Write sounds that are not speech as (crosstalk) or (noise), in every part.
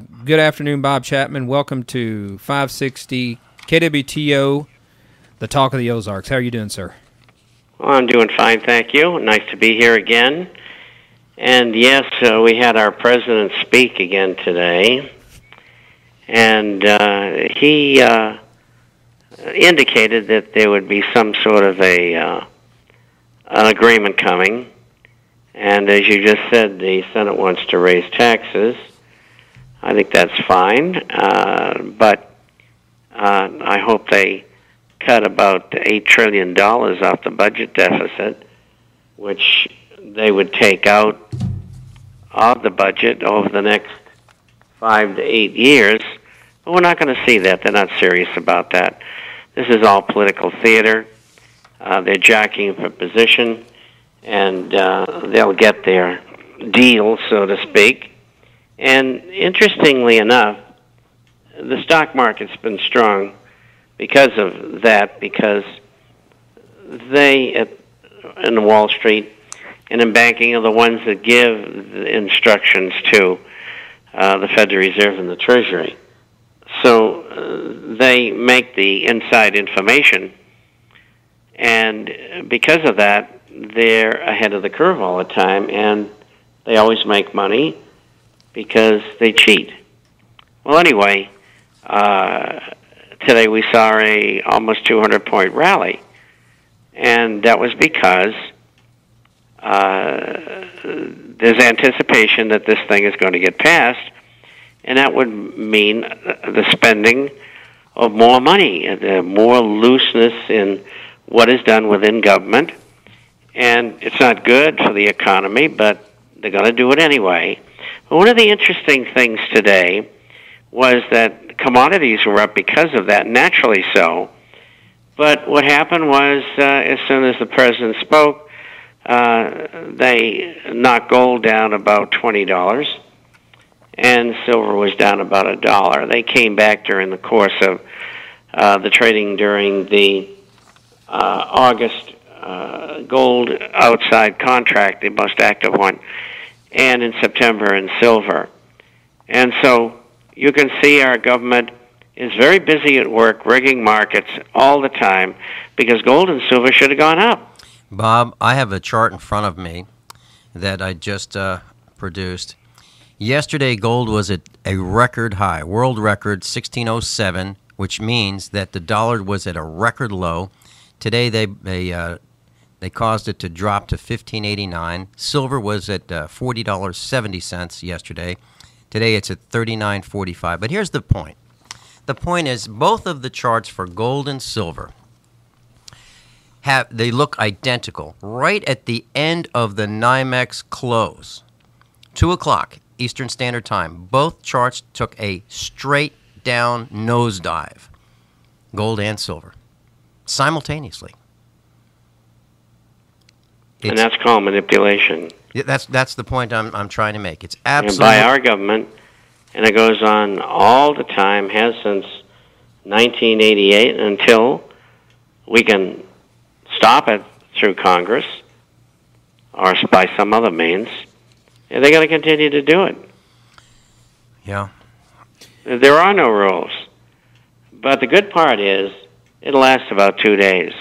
Good afternoon, Bob Chapman. Welcome to 560 KWTO, the Talk of the Ozarks. How are you doing, sir? Well, I'm doing fine, thank you. Nice to be here again. And yes, uh, we had our president speak again today, and uh, he uh, indicated that there would be some sort of a uh, an agreement coming. And as you just said, the Senate wants to raise taxes. I think that's fine, uh, but uh, I hope they cut about eight trillion dollars off the budget deficit, which they would take out of the budget over the next five to eight years. But we're not going to see that. They're not serious about that. This is all political theater. Uh, they're jockeying for position, and uh, they'll get their deal, so to speak. And interestingly enough, the stock market's been strong because of that, because they at, in Wall Street and in banking are the ones that give the instructions to uh, the Federal Reserve and the Treasury. So uh, they make the inside information, and because of that, they're ahead of the curve all the time, and they always make money because they cheat. Well, anyway, uh, today we saw a almost 200 point rally, and that was because uh, there's anticipation that this thing is going to get passed, and that would mean the spending of more money, the more looseness in what is done within government, and it's not good for the economy, but they're going to do it anyway. One of the interesting things today was that commodities were up because of that, naturally so. But what happened was, uh, as soon as the president spoke, uh, they knocked gold down about twenty dollars, and silver was down about a dollar. They came back during the course of uh, the trading during the uh, August uh, gold outside contract, the most active one, and in September in silver. And so you can see our government is very busy at work rigging markets all the time because gold and silver should have gone up. Bob, I have a chart in front of me that I just uh, produced. Yesterday, gold was at a record high, world record 1607, which means that the dollar was at a record low. Today, they they uh, they caused it to drop to 1589. Silver was at uh, $40.70 yesterday. Today, it's at 39.45. But here's the point. The point is, both of the charts for gold and silver have they look identical right at the end of the NYMEX close. Two o'clock Eastern Standard Time. Both charts took a straight down nosedive, gold and silver, simultaneously. And that's called manipulation. Yeah, that's that's the point I'm I'm trying to make. It's absolutely by our government, and it goes on all the time, has since 1988 until we can stop it through Congress or by some other means. And they're going to continue to do it. yeah. There are no rules. But the good part is it lasts about two days.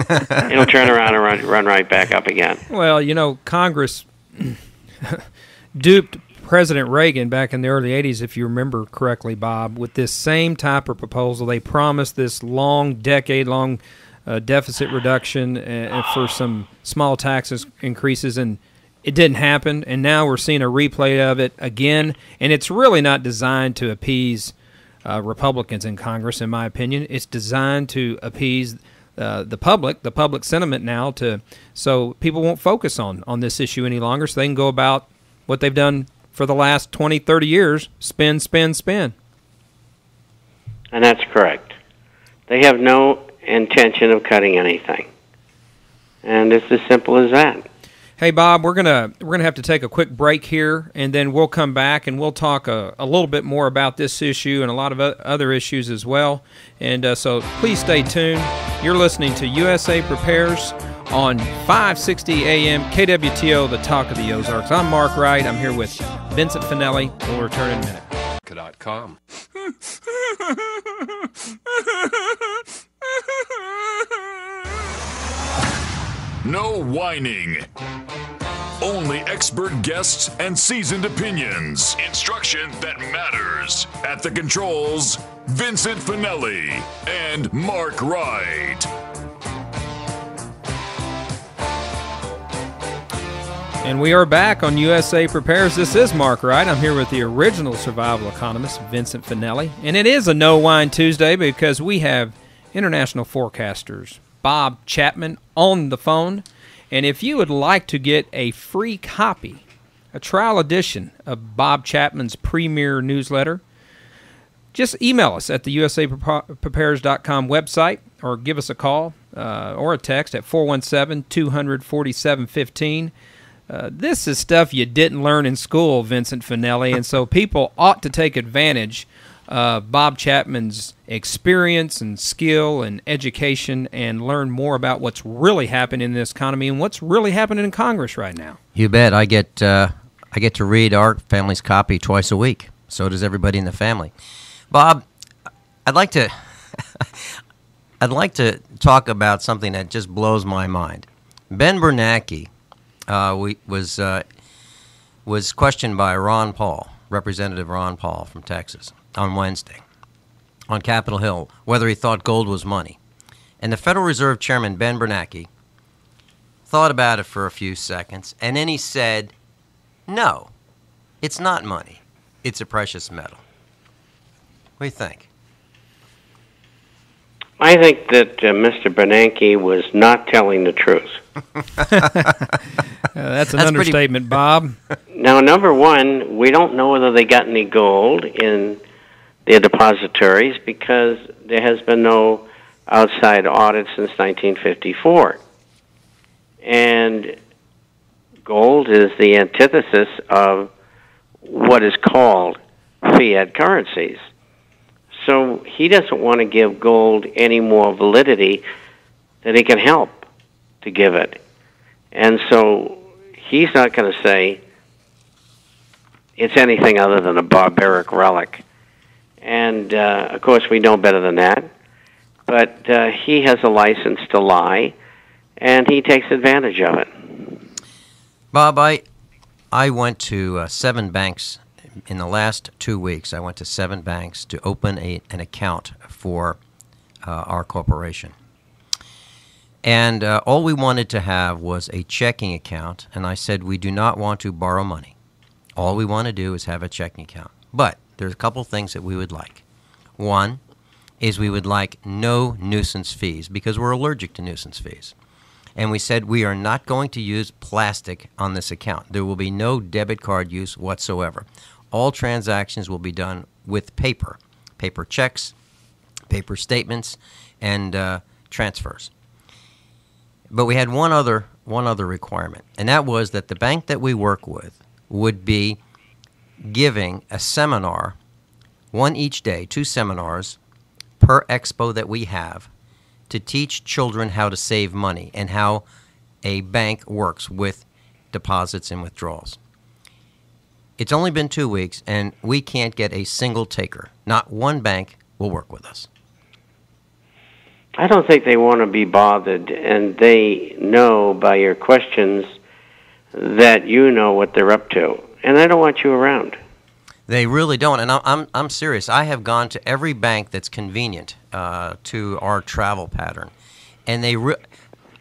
(laughs) it'll turn around and run, run right back up again. Well, you know, Congress (clears throat) duped President Reagan back in the early 80s, if you remember correctly, Bob, with this same type of proposal. They promised this long, decade long uh, deficit reduction uh, for some small taxes increases, and it didn't happen. And now we're seeing a replay of it again, and it's really not designed to appease uh, Republicans in Congress, in my opinion. It's designed to appease uh, the public, the public sentiment now, to so people won't focus on on this issue any longer, so they can go about what they've done for the last 20, 30 years: spin, spin, spin. And that's correct. They have no intention of cutting anything. And it's as simple as that. Hey Bob, we're gonna we're gonna have to take a quick break here, and then we'll come back and we'll talk a, a little bit more about this issue and a lot of other issues as well. And uh, so please stay tuned. You're listening to USA Prepares on 560 AM KWTO, the Talk of the Ozarks. I'm Mark Wright. I'm here with Vincent Finelli. We'll return in a minute. America.com. (laughs) No whining. Only expert guests and seasoned opinions. Instruction that matters. At the controls, Vincent Finelli and Mark Wright. And we are back on USA Prepares. This is Mark Wright. I'm here with the original survival economist, Vincent Finelli. And it is a No Whine Tuesday because we have international forecasters, Bob Chapman, on the phone. And if you would like to get a free copy, a trial edition of Bob Chapman's premier newsletter, just email us at the usaprepares.com website or give us a call uh, or a text at 417 200 4715. Uh, this is stuff you didn't learn in school, Vincent Finelli, and so people ought to take advantage of Bob Chapman's experience and skill and education and learn more about what's really happening in this economy and what's really happening in Congress right now. You bet. I get uh, I get to read our family's copy twice a week. So does everybody in the family. Bob, I'd like to (laughs) I'd like to talk about something that just blows my mind. Ben Bernanke uh, we, was uh, was questioned by Ron Paul, Representative Ron Paul from Texas, on Wednesday on Capitol Hill whether he thought gold was money. And the Federal Reserve Chairman Ben Bernanke thought about it for a few seconds, and then he said, "No, it's not money. It's a precious metal." What do you think? I think that uh, Mr. Bernanke was not telling the truth. (laughs) Uh, that's an That's pretty- understatement, Bob. Now, number one, we don't know whether they got any gold in their depositories because there has been no outside audit since 1954. And gold is the antithesis of what is called fiat currencies. So he doesn't want to give gold any more validity than he can help to give it. And so he's not going to say it's anything other than a barbaric relic. And uh, of course, we know better than that. But uh, he has a license to lie, and he takes advantage of it. Bob, I I went to uh, seven banks in the last two weeks. I went to seven banks to open a, an account for uh, our corporation. And uh, all we wanted to have was a checking account. And I said, we do not want to borrow money. All we want to do is have a checking account. But there's a couple things that we would like. One is we would like no nuisance fees because we're allergic to nuisance fees. And we said we are not going to use plastic on this account. There will be no debit card use whatsoever. All transactions will be done with paper paper checks, paper statements, and uh, transfers. But we had one other one other requirement, and that was that the bank that we work with would be giving a seminar, one each day, two seminars per expo that we have, to teach children how to save money and how a bank works with deposits and withdrawals. It's only been two weeks, and we can't get a single taker. Not one bank will work with us. I don't think they want to be bothered, and they know by your questions that you know what they're up to, and I don't want you around. They really don't, and I'm I'm, serious. I have gone to every bank that's convenient uh, to our travel pattern, and they re-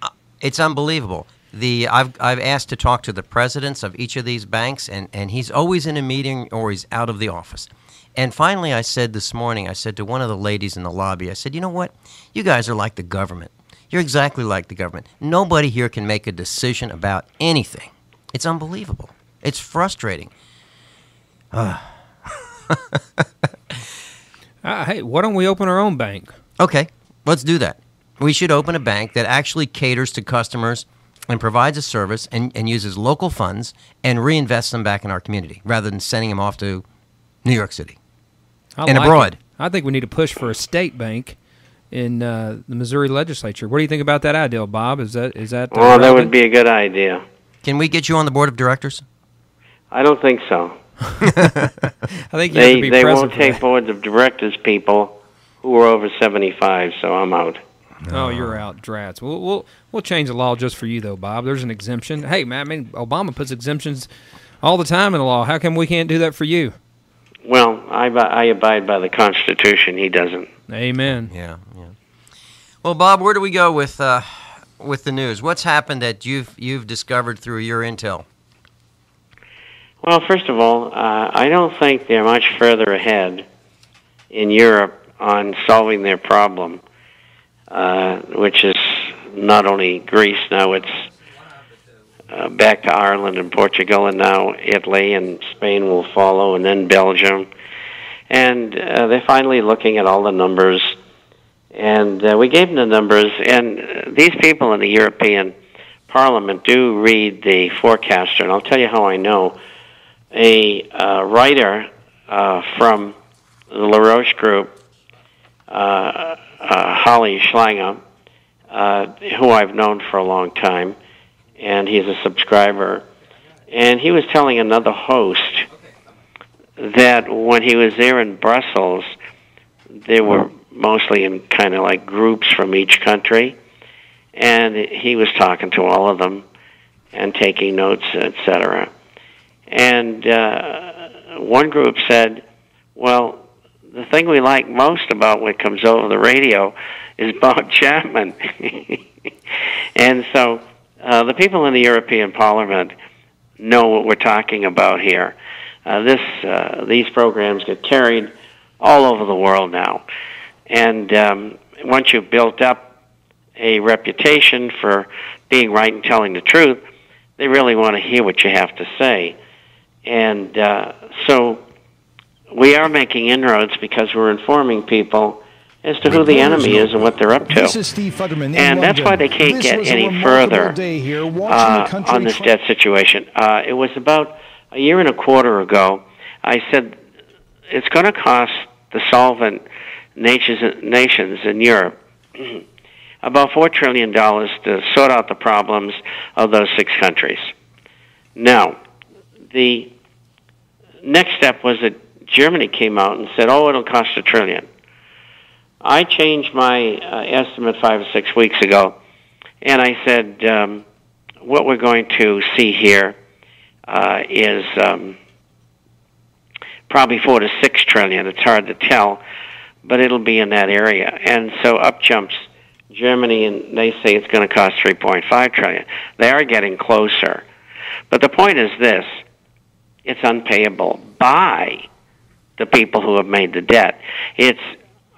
uh, it's unbelievable. The I've I've asked to talk to the presidents of each of these banks, and and he's always in a meeting or he's out of the office. And finally, I said this morning, I said to one of the ladies in the lobby, I said, you know what, you guys are like the government. You're exactly like the government. Nobody here can make a decision about anything. It's unbelievable. It's frustrating. (laughs) Uh, hey, why don't we open our own bank? Okay, let's do that. We should open a bank that actually caters to customers and provides a service and, and uses local funds and reinvests them back in our community rather than sending them off to New York City. I And like abroad. it. I think we need to push for a state bank in uh, the Missouri legislature. What do you think about that idea, Bob? Is that is that? uh, Well, that relevant? would be a good idea. Can we get you on the board of directors? I don't think so. (laughs) I think you have They to be they present won't take that. boards of directors people who are over 75, so I'm out. Oh, you're out, drats. We'll, we'll we'll change the law just for you though, Bob. There's an exemption. Hey, man, I mean, Obama puts exemptions all the time in the law. How come we can't do that for you? Well, I, I abide by the Constitution. He doesn't. Amen. Yeah, yeah. Well, Bob, where do we go with uh, with the news? What's happened that you've you've discovered through your intel? Well, first of all, uh, I don't think they're much further ahead in Europe on solving their problem, uh, which is not only Greece now; it's uh, back to Ireland and Portugal, and now Italy and Spain will follow, and then Belgium. And uh, they're finally looking at all the numbers. And uh, we gave them the numbers, and uh, these people in the European Parliament do read the forecaster, and I'll tell you how I know. A uh, writer uh, from the LaRouche Group, uh, uh, Harley Schlanger, uh, who I've known for a long time, and he's a subscriber. And he was telling another host that when he was there in Brussels, they were mostly in kind of like groups from each country, and he was talking to all of them and taking notes, etc. And uh, one group said, "Well, the thing we like most about what comes over the radio is Bob (laughs) Chapman." (laughs) and so uh, the people in the European Parliament know what we're talking about here. Uh, this uh, these programs get carried all over the world now, and um, once you've built up a reputation for being right and telling the truth, they really want to hear what you have to say, and uh, so we are making inroads because we're informing people as to who the enemy is and what they're up to. This is Steve Futterman And that's why they can't get any further day here, watching uh, on this debt situation. Uh, it was about a year and a quarter ago. I said it's going to cost the solvent nations, nations in Europe (clears throat) about four trillion dollars to sort out the problems of those six countries. Now, the next step was that Germany came out and said, "Oh, it'll cost a trillion." I changed my uh, estimate five or six weeks ago, and I said, um, "What we're going to see here uh, is um, probably four to six trillion. It's hard to tell, but it'll be in that area." And so up jumps Germany, and they say it's going to cost 3.5 trillion. They are getting closer, but the point is this: it's unpayable by the people who have made the debt. It's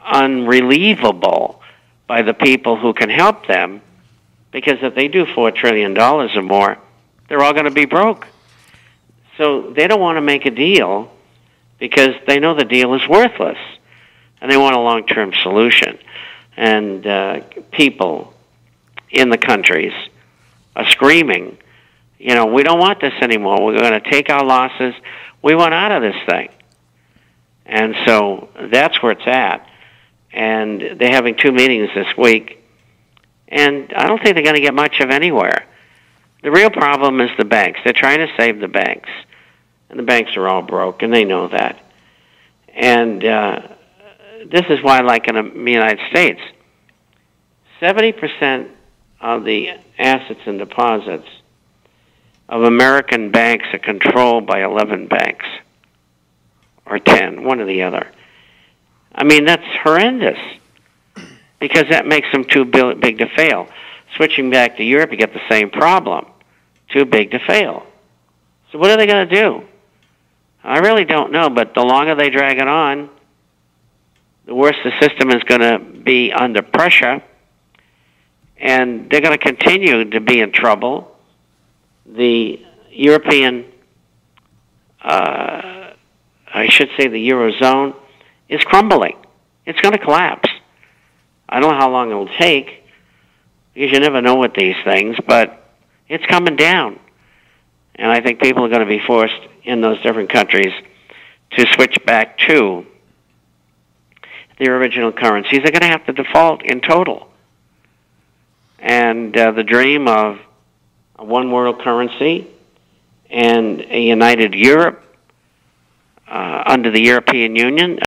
unrelievable by the people who can help them because if they do four trillion dollars or more, they're all going to be broke. So they don't want to make a deal because they know the deal is worthless, and they want a long-term solution. And uh, people in the countries are screaming, you know, we don't want this anymore. We're going to take our losses. We want out of this thing. And so that's where it's at. And they're having two meetings this week. And I don't think they're going to get much of anywhere. The real problem is the banks. They're trying to save the banks. And the banks are all broke, and they know that. And uh, this is why, like in the United States, 70% of the assets and deposits of American banks are controlled by 11 banks or 10, one or the other. I mean, that's horrendous because that makes them too big to fail. Switching back to Europe, you get the same problem too big to fail. So, what are they going to do? I really don't know, but the longer they drag it on, the worse the system is going to be under pressure, and they're going to continue to be in trouble. The European, uh, I should say, the eurozone is crumbling. It's going to collapse. I don't know how long it'll take because you never know with these things, but it's coming down. And I think people are going to be forced in those different countries to switch back to their original currencies. They're going to have to default in total. And uh, the dream of a one world currency and a united Europe uh, under the European Union.